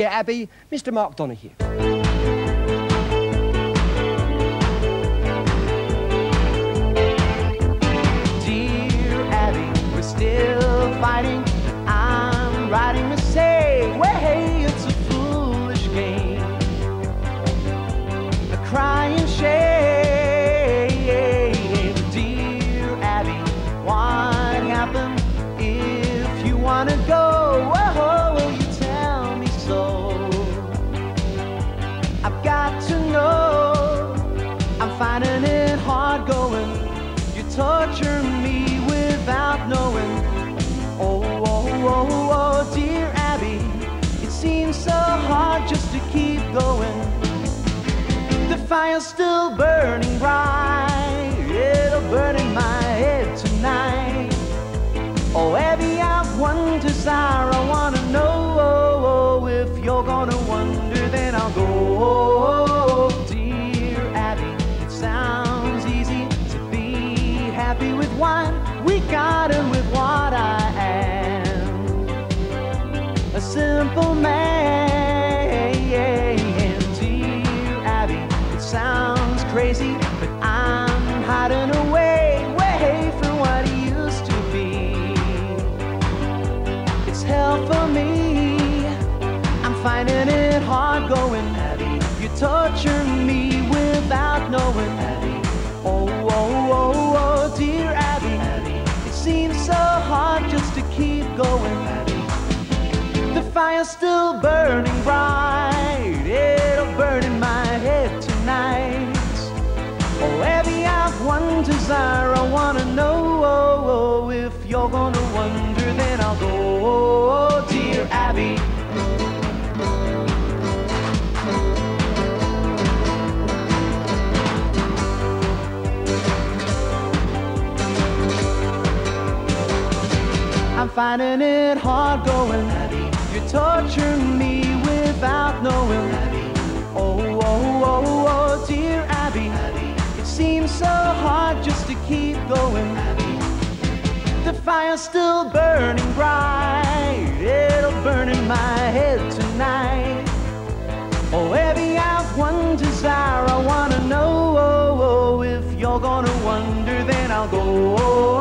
Abby, Mr. Mark Donahue. Dear Abby, we're still fighting. I'm writing to say, hey, it's a foolish game. A crying shame. Dear Abby, what happened? If you want to go, to know. I'm finding it hard going. You torture me without knowing. Oh, oh, oh, oh, dear Abby, it seems so hard just to keep going. The fire's still burning bright, what we got it with what I am. A simple man, dear Abby, it sounds crazy, but I'm hiding away, way from what he used to be. It's hell for me. I'm finding it hard going. Abby, you torture me without hard just to keep going. The fire's still burning bright. It'll burn in my head tonight. Oh, Abby, I've one desire. I wanna know oh, oh, if you're gonna wonder, then I'll go. Oh, oh dear Abby. I'm finding it hard going. You torture me without knowing. Oh, oh, oh, oh, dear Abby. It seems so hard just to keep going. The fire's still burning bright. It'll burn in my head tonight. Oh, Abby, I've one desire. I wanna know oh, oh, if you're gonna wonder, then I'll go.